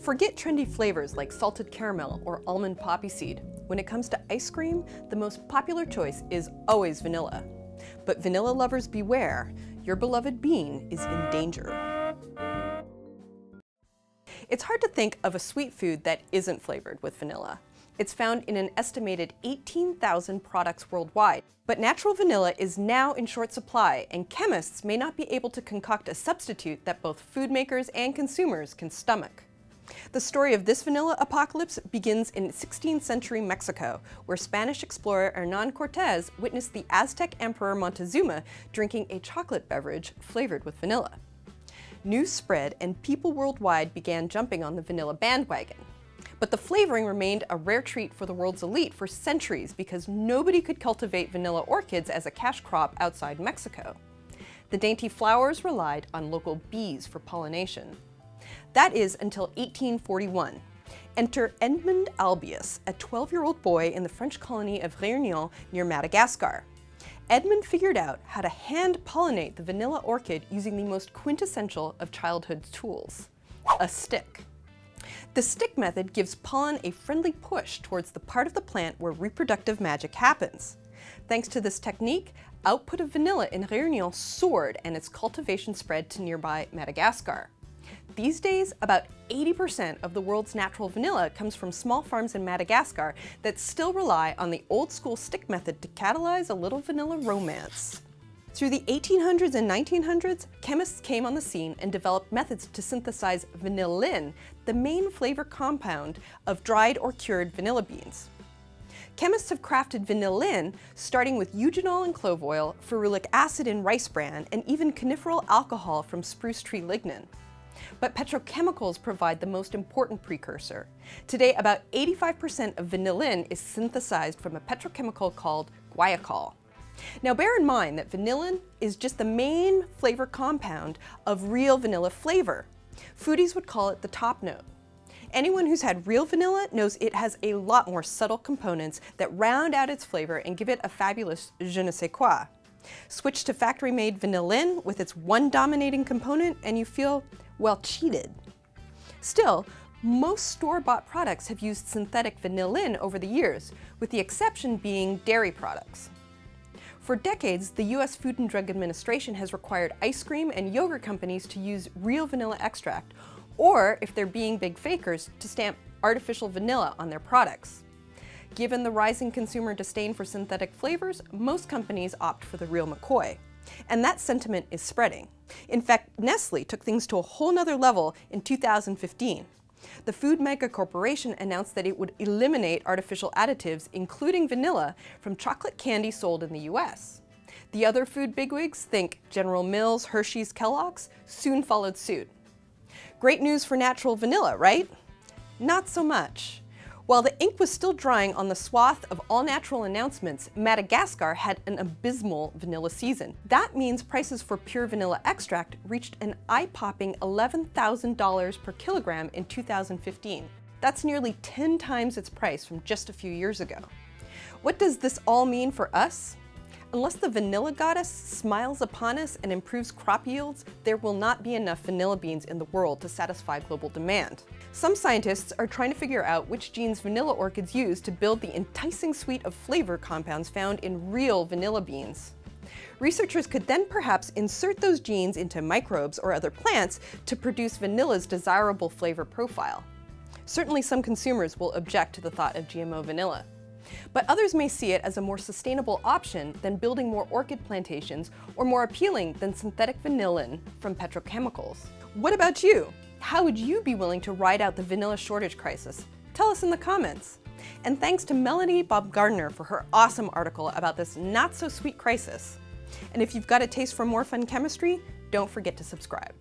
Forget trendy flavors like salted caramel or almond poppy seed. When it comes to ice cream, the most popular choice is always vanilla. But vanilla lovers beware, your beloved bean is in danger. It's hard to think of a sweet food that isn't flavored with vanilla. It's found in an estimated 18,000 products worldwide. But natural vanilla is now in short supply, and chemists may not be able to concoct a substitute that both food makers and consumers can stomach. The story of this vanilla apocalypse begins in 16th century Mexico, where Spanish explorer Hernan Cortés witnessed the Aztec Emperor Montezuma drinking a chocolate beverage flavored with vanilla. News spread and people worldwide began jumping on the vanilla bandwagon. But the flavoring remained a rare treat for the world's elite for centuries because nobody could cultivate vanilla orchids as a cash crop outside Mexico. The dainty flowers relied on local bees for pollination. That is until 1841. Enter Edmond Albius, a 12-year-old boy in the French colony of Réunion near Madagascar. Edmond figured out how to hand pollinate the vanilla orchid using the most quintessential of childhood tools, a stick. The stick method gives pollen a friendly push towards the part of the plant where reproductive magic happens. Thanks to this technique, output of vanilla in Réunion soared and its cultivation spread to nearby Madagascar. These days, about 80% of the world's natural vanilla comes from small farms in Madagascar that still rely on the old school stick method to catalyze a little vanilla romance. Through the 1800s and 1900s, chemists came on the scene and developed methods to synthesize vanillin, the main flavor compound of dried or cured vanilla beans. Chemists have crafted vanillin, starting with eugenol and clove oil, ferulic acid in rice bran, and even coniferyl alcohol from spruce tree lignin. But petrochemicals provide the most important precursor. Today, about 85% of vanillin is synthesized from a petrochemical called guaiacol. Now bear in mind that vanillin is just the main flavor compound of real vanilla flavor. Foodies would call it the top note. Anyone who's had real vanilla knows it has a lot more subtle components that round out its flavor and give it a fabulous je ne sais quoi. Switch to factory-made vanillin with its one dominating component and you feel, well, cheated. Still, most store-bought products have used synthetic vanillin over the years, with the exception being dairy products. For decades, the US Food and Drug Administration has required ice cream and yogurt companies to use real vanilla extract, or if they're being big fakers, to stamp artificial vanilla on their products. Given the rising consumer disdain for synthetic flavors, most companies opt for the real McCoy. And that sentiment is spreading. In fact, Nestle took things to a whole nother level in 2015. The Food Mega Corporation announced that it would eliminate artificial additives, including vanilla, from chocolate candy sold in the US. The other food bigwigs, think General Mills, Hershey's, Kellogg's, soon followed suit. Great news for natural vanilla, right? Not so much. While the ink was still drying on the swath of all-natural announcements, Madagascar had an abysmal vanilla season. That means prices for pure vanilla extract reached an eye-popping $11,000 per kilogram in 2015. That's nearly 10 times its price from just a few years ago. What does this all mean for us? Unless the vanilla goddess smiles upon us and improves crop yields, there will not be enough vanilla beans in the world to satisfy global demand. Some scientists are trying to figure out which genes vanilla orchids use to build the enticing suite of flavor compounds found in real vanilla beans. Researchers could then perhaps insert those genes into microbes or other plants to produce vanilla's desirable flavor profile. Certainly some consumers will object to the thought of GMO vanilla. But others may see it as a more sustainable option than building more orchid plantations or more appealing than synthetic vanillin from petrochemicals. What about you? How would you be willing to ride out the vanilla shortage crisis? Tell us in the comments. And thanks to Melody Bomgardner for her awesome article about this not so sweet crisis. And if you've got a taste for more fun chemistry, don't forget to subscribe.